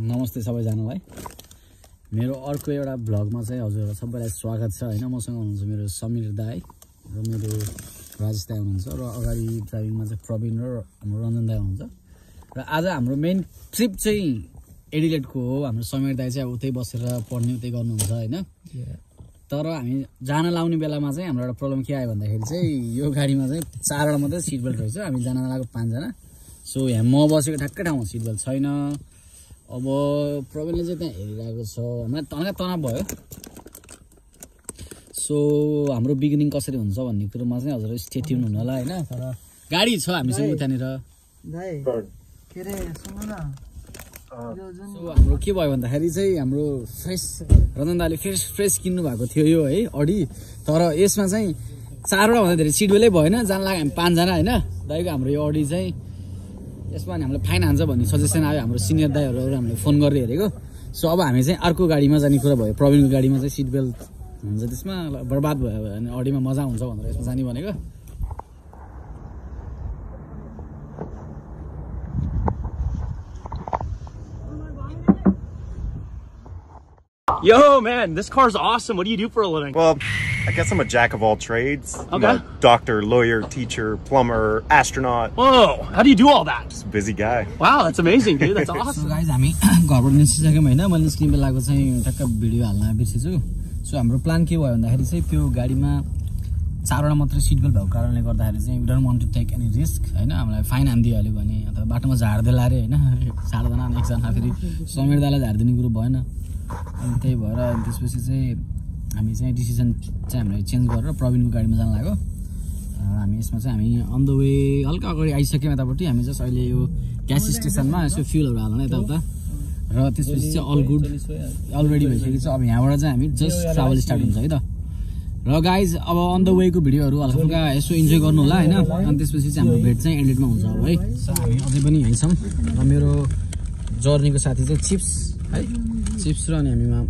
नमस्ते सबैजनालाई। मेरो अर्को एउटा भ्लगमा चाहिँ हजुरहरूलाई सबैलाई स्वागत छ। होइन मसँग हुनुहुन्छ मेरो समीर दाई र मेरो राजेश दाई हुनुहुन्छ र अगाडि ड्राइभिङमा चाहिँ प्रवीण र हाम्रो रञ्जन दाई हुनुहुन्छ। र आज हाम्रो मेन ट्रिप चाहिँ एडिलेटको हो। हाम्रो समीर दाई चाहिँ अब उतै बसेर पढ्ने उतै गर्नुहुन्छ होइन? तर हामी जान लाउने बेलामा चाहिँ हाम्रो एउटा प्रब्लम के आयो भन्दाखेरि चाहिँ यो गाडीमा चाहिँ चारवटा मात्रै सिट बेल्ट रहेछ। हामी जान लगाएको पाँचजना। सो यहाँ म बसेको ठ्याक्कै ठाउँमा सिट बेल्ट छैन। अब प्रवीणले चाहिँ त्यहाँ हेरिरहेको छ। हामीलाई तनका तनाव भयो। सो हाम्रो बिगिनिङ कसरी हुन्छ भन्ने कुरोमा चाहिँ हजुर स्टेट्युन हुनु होला होइन? तर गाडी छ हामीसँग सो हाम्रो के भयो भन्दाखेरि चाहिँ हाम्रो फ्रेस रतन दाले फ्रेस फ्रेस किन्नु भएको थियो यो है अडी। तर यसमा चाहिँ चारवटा भन्दा धेरै भएन। जान लाग्यो हामी पाँचजना होइन? दाइको हाम्रो यो अडी चाहिँ यसमा नि हामीलाई फाइन हान्छ भन्ने सजेसन आयो हाम्रो सिनियर दाईहरू हामीले फोन गरेर हेरेको। सो अब हामी चाहिँ अर्को गाडीमा जाने कुरा भयो प्रवीणको गाडीमा चाहिँ सिट बेल्ट हुन्छ त्यसमा बर्बाद भयो भने अडीमा मजा हुन्छ भनेर यसमा जाने भनेको। Yo, man, this car's awesome. What do you do for a living? Well, I guess I'm a jack of all trades. I'm Okay. a doctor, lawyer, teacher, plumber, astronaut. Whoa, how do you do all that? Just a busy guy. Wow, that's amazing, dude. That's so awesome. Guys हामी घरबाट निस्किसक्यौँ होइन मैले निस्किने बेलाको चाहिँ ठ्याक्क video हाल्न बिर्सेछु सो हाम्रो प्लान के भयो भन्दाखेरि चाहिँ त्यो गाडीमा चारवटा मात्रै सिट बेल्ट भएको कारणले गर्दाखेरि चाहिँ don't want to take any risk होइन हामीलाई फाइन हानिदिइहाल्यो भने अथवा बाटोमा झार्दै अरे होइन चारजना अनि एकजना फेरि समीर दालाई झारिदिने कुरो भएन अनि त्यही भएर अनि त्यसपछि चाहिँ हामी चाहिँ डिसिजन चाहिँ हामीले चेन्ज गरेर प्रवीणको गाडीमा जान लाग्यो। हामी यसमा चाहिँ हामी अन द वे हल्का अगाडि आइसक्यौँ यतापट्टि। हामी जस्ट अहिले यो ग्यास स्टेसनमा यसो फ्युलहरू हाल्न यताउता र त्यसपछि चाहिँ अल गुड अलरेडी भइसकेको छ। अब यहाँबाट चाहिँ हामी जस्ट ट्राभल स्टार्ट हुन्छ है त। र गाइज अब अन द वेको भिडियोहरू हल्का यसो इन्जोय गर्नु होला होइन? अनि त्यसपछि चाहिँ हाम्रो भेट चाहिँ एन्डेडमा हुन्छ अब है? हामी अझै पनि यहीँ छौँ र मेरो जर्नीको साथी चाहिँ चिप्स है चिप्स र अनि हामीमा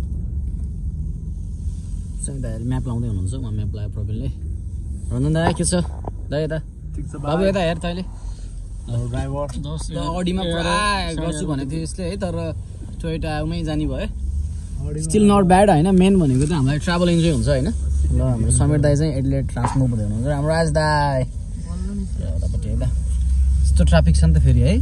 चाहिँ दाइहरू म्याप लाउँदै हुनुहुन्छ उहाँ म्याप लगायो प्रवीणले रञ्जन दाइ के छ दाइ यता बाबु यता हेर तैँले त अडीमा पुरा गर्छु भनेको थियो यसले है तर टोयोटामै जाने भयो स्टिल नट ब्याड होइन मेन भनेको चाहिँ हामीलाई ट्राभल इन्जोय हुन्छ होइन ल हाम्रो समीर दाई चाहिँ एडलेट हुँदै हुनुहुन्छ हाम्रो राज दाई यतापट्टि है त यस्तो ट्राफिक छ नि त फेरि है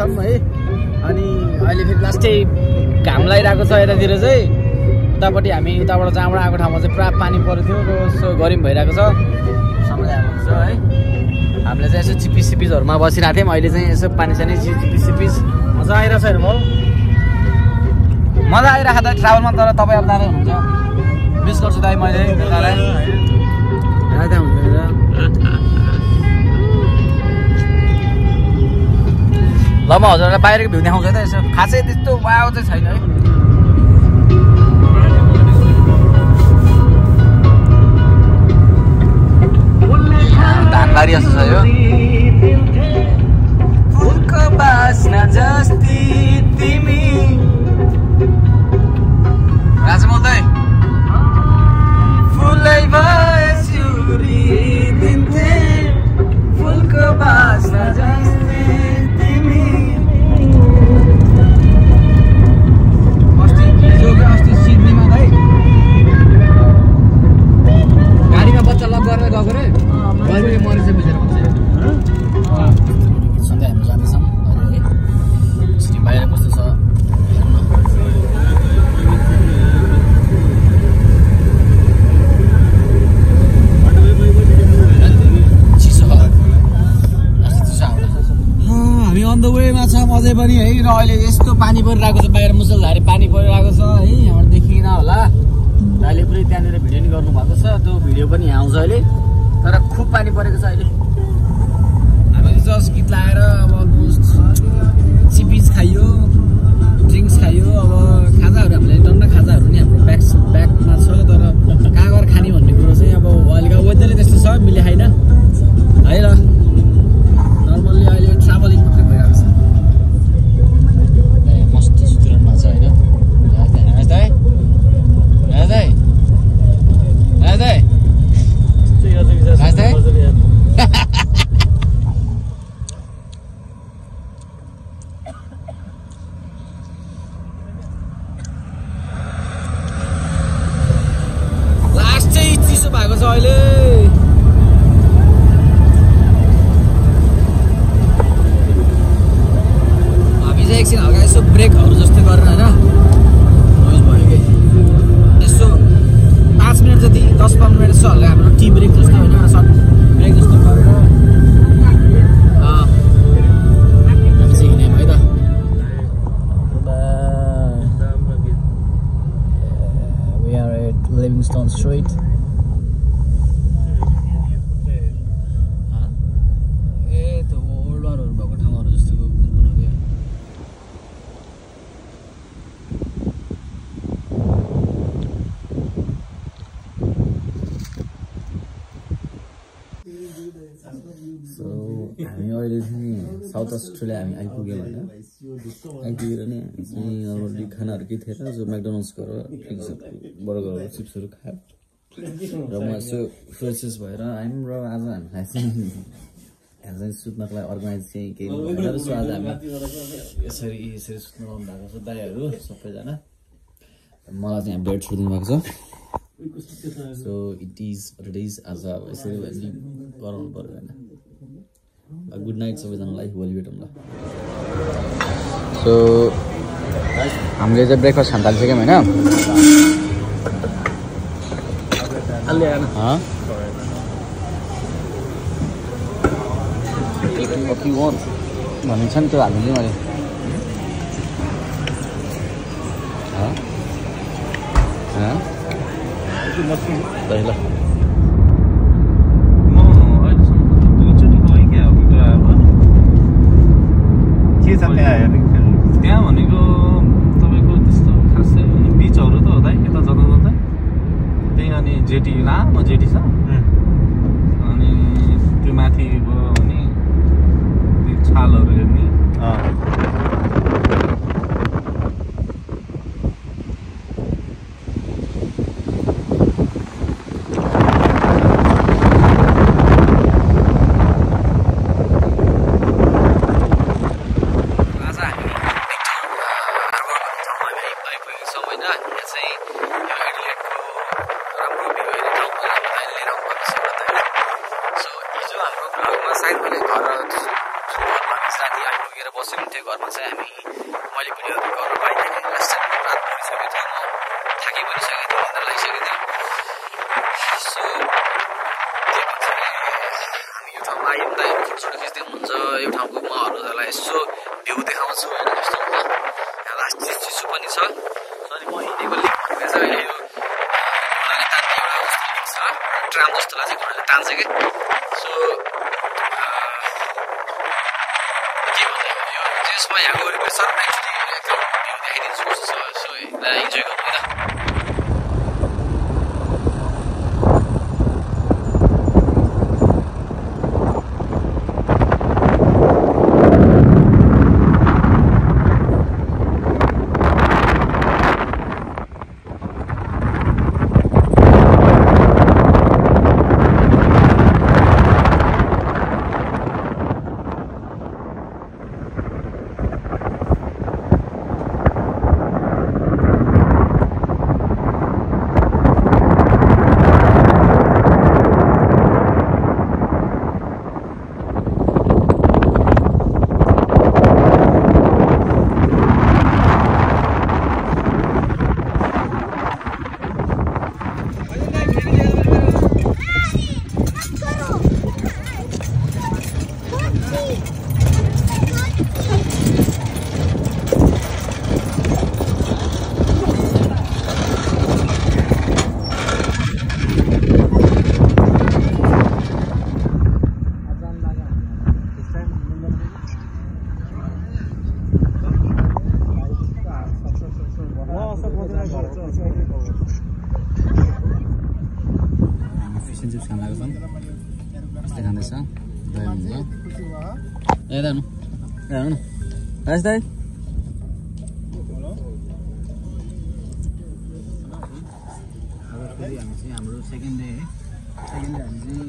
छौँ है। अनि अहिले फेरि लास्टै घाम लगाइरहेको छ यतातिर चाहिँ। उतापट्टि हामी उताबाट जहाँबाट आएको ठाउँमा चाहिँ पुरा पानी परेको थियो र यसो गरिम भइरहेको छ। सम्झाएको हुन्छ है। हामीले चाहिँ यसो चिपिस सिपिसहरूमा बसिरहेको थियौँ। अहिले चाहिँ यसो पानी सानी चिपिस सिपिस मजा आइरहेको छ हेर्नु मजा आइरहेको त ट्राभलमा तर तपाईँ अब जाँदै हुनुहुन्छ। मिस गर्छु दाइ मैले। राजा हुँदैन ल म हजुरलाई बाहिरको भ्यू देखाउँछु त यसो खासै त्यस्तो वाव चाहिँ छैन है। गरेर गएको रे। अहिले मरेछ बुझेर मान्छे सधैँ हामी जाँदैछौँ। यसरी बाहिर कस्तो छ। हामी अन द वेमा छौँ अझै पनि है। र अहिले यस्तो पानी परिरहेको छ बाहिर मुसलधारे पानी परिरहेको छ है। यहाँबाट देखिन होला। दाइले पुरै त्यहाँनिर भिडियो नि गर्नुभएको छ त्यो भिडियो पनि यहाँ आउँछ अहिले। तर खुब पानी परेको छ अहिले। Stone Street. साउथ अस्ट्रेलिया हामी आइपुग्यौँ होइन। आइपुगेर नि हामी खानाहरू केही थिएन जो म्याकडोनल्ड्स गएर बर्गरहरू चिप्सहरू खायो र म यसो फ्रेसेस भएर आयौँ र आज हामीलाई चाहिँ सुत्नको लागि अर्गनाइज चाहिँ केही आज हामी यसरी यसरी सुत्नु आउनु भएको छ दाईहरू सबैजना। मलाई चाहिँ बेड छोडिदिनु भएको छ। So it is it is आज अब यसरी गराउनु पऱ्यो होइन। गुड नाइट सबैजनालाई भोलि भेटौँ ल सो हामीले चाहिँ ब्रेकफास्ट खान थालिसक्यौँ होइन Huh? What you want? भनेको छ नि त्यो हालिदिनु मैले? ल के छ त्यहाँ त्यहाँ भनेको तपाईँको त्यस्तो खासै बिचहरू त हो त यता जाँदा जाँदा त्यही अनि जेटी लामो जेटी छ अनि त्यो माथि गयो भने त्यो छालहरू हेर्ने आज हामी ठाउँमा हामी आइपुगेको छौँ होइन यहाँ चाहिँ यो एडिलेटको राम्रो भ्यू हेर्ने ठाउँ हो हामीलाई लिएर आउनुभएको छ एउटा त सो हिजो हाम्रो ब्लगमा सायद मैले घर घरमा राति आइपुगेर बसेको थियो घरमा चाहिँ हामी मैले भिडियोहरू गरेर पाइँदाखेरि लास्ट टाइम रात परिसकेको थियो। म थाकी पनि सकेको थिएँ निन्द्रा लागिसकेको थियो। सो अरे, यो ठाउँमा आयौँ त। फोटोसोटो खिच्दै हुन्छ। यो ठाउँको म अरूहरूलाई यसो भ्यू देखाउँछु होइन कस्तो हुन्छ। लास्ट चाहिँ चिसो पनि छ। अनि म हिँडेको चाहिँ अहिले यो एउटा ट्राम जस्तोलाई चाहिँ घोडाले तान्छ कि सो के भन्छ यो त्यसमा यहाँको वरिपरि सर एक्चुली एकदम भ्यू देखाइदिन्छु कस्तो छ सो इन्जोय गर्नु होइन फिस एन्ड चिप्स खान लागेको छौँ यस्तै खाँदैछ दाइ हुन्छ ए दानु ए आउनु अब फेरि हामी चाहिँ हाम्रो सेकेन्ड डे है। सेकेन्ड डे हामी चाहिँ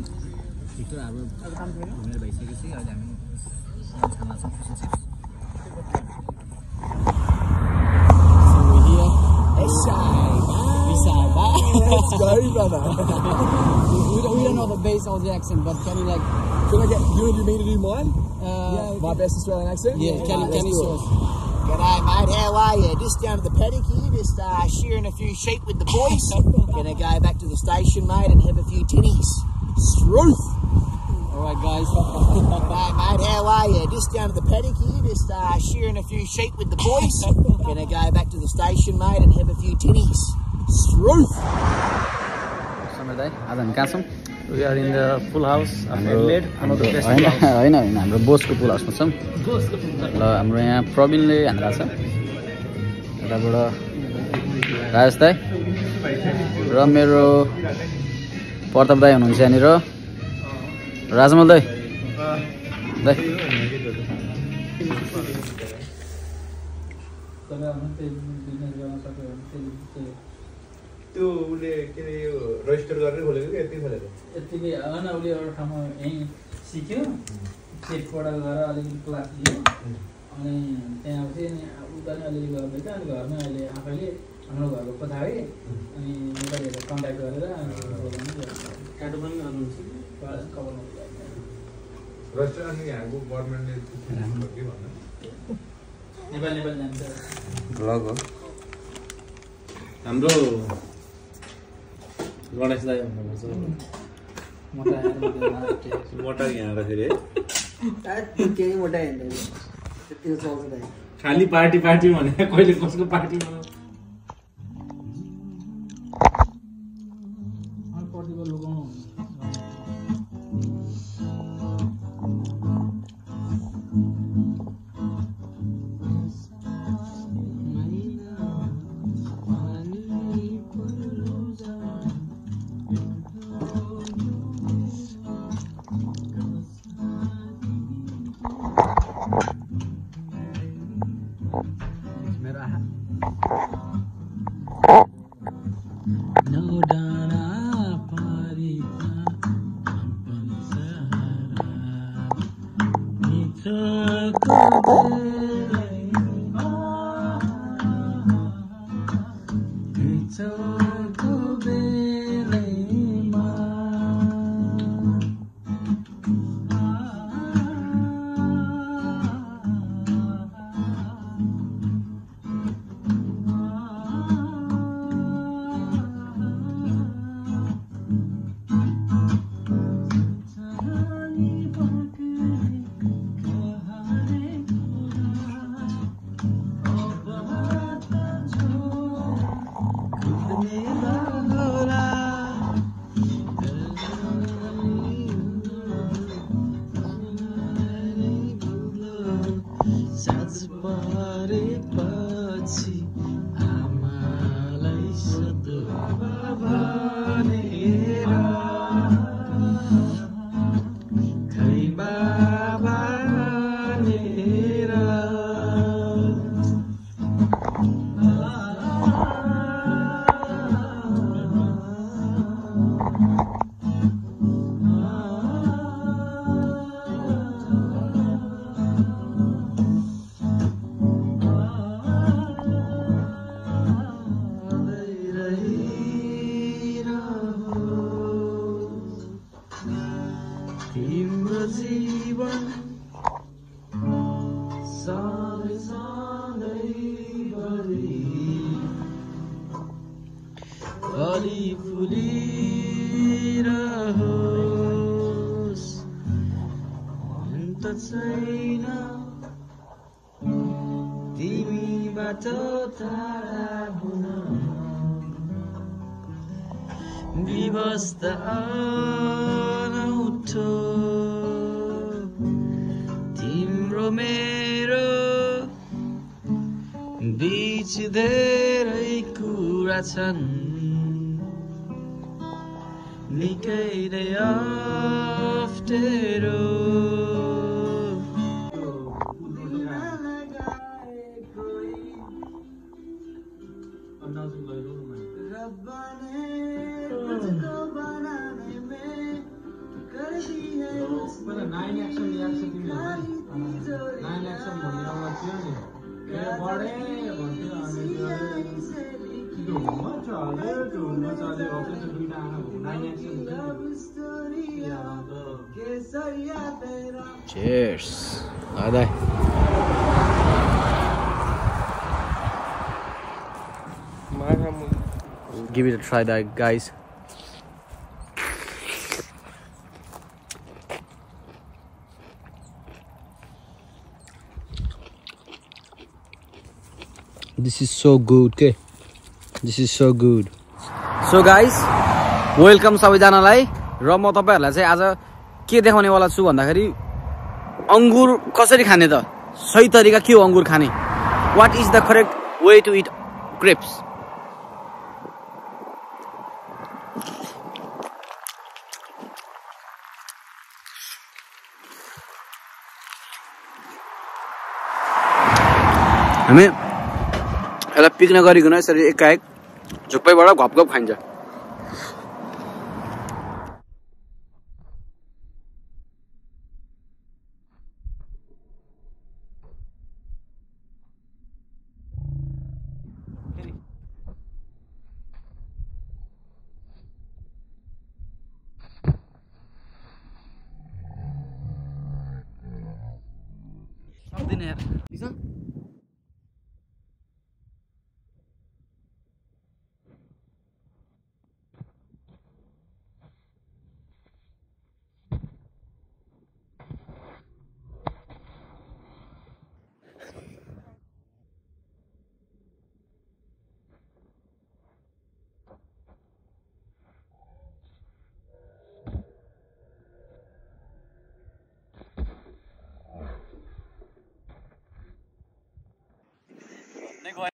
भिक्टर हाम्रो घुमेर भइसकेपछि अहिले हामी खान लाग्छौँ Let's brother. we, don't, we don't know the base Aussie accent, but can you like, Can I get you and me to do mine? uh, My best Australian accent? yeah, can, Alright, can let's you do show it. how are you? Just down to the paddock here, just uh, shearing a few sheep with the boys. Gonna go back to the station, mate, and have a few tinnies. Struth! Alright guys, Hey, mate, how are you? Just down to the paddock here, just uh, shearing a few sheep with the boys. Gonna go back to the station, mate, and have a few tinnies. आज हामी कहाँ छौँ? We are in the full house of हाम्रो Adelaide, one of the हाम्रो- best होइन full house. होइन होइन हाम्रो बोसको पुल हाउसमा छौँ। ल हाम्रो यहाँ प्रवीणले हानिरहेको छ। यताबाट राजेश दाई र मेरो प्रताप दाई हुनुहुन्छ यहाँनिर। राजमल दाई। दाई। त्यो उसले के अरे यो रजिस्टर गरेर खोलेको कि यति खोलेको? यत्तिकै होइन उसले एउटा ठाउँमा यहीँ सिक्यो। चेकबाट गएर अलिकति क्लास लियो। अनि त्यहाँपछि अनि उता नै अलिअलि गर्दैछ अनि घरमै अहिले आफैले हाम्रो घरको पछाडि अनि नेपालीहरू कन्ट्याक्ट गरेर अनि काटो पनि गर्नुहुन्छ रजिस्टर अनि यहाँको गभर्मेन्टले राम्रो के भन्नु? नेपाली नेपाली जान्छ। ब्लग हो। हाम्रो गणेश दाई भन्नुपर्छ मोटा आएर मोटा यहाँ राखेर है केही मोटा हेर्दैन त्यतिको चल्छ दाइ खालि पार्टी पार्टी भने कहिले कसको पार्टीमा তোমারে পাছি तिम्रो मेरो बिच धेरै कुरा छन्। निकै नै अप्ठ्यारो। nine actually yes, you know, nine actually you know, like, you Cheers. Bye bye. Give it a try, guys. This is so good, okay? This is so good. So guys, welcome सबैजनालाई र म तपाईँहरूलाई चाहिँ आज के देखाउनेवाला छु भन्दाखेरि अङ्गुर कसरी खाने त सही तरिका के हो अङ्गुर खाने what is the correct way to eat grapes हामी यसलाई पिक नगरिकन यसरी एकाएक झुप्पैबाट घप घप खाइन्छ।